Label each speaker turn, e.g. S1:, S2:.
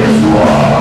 S1: Yes.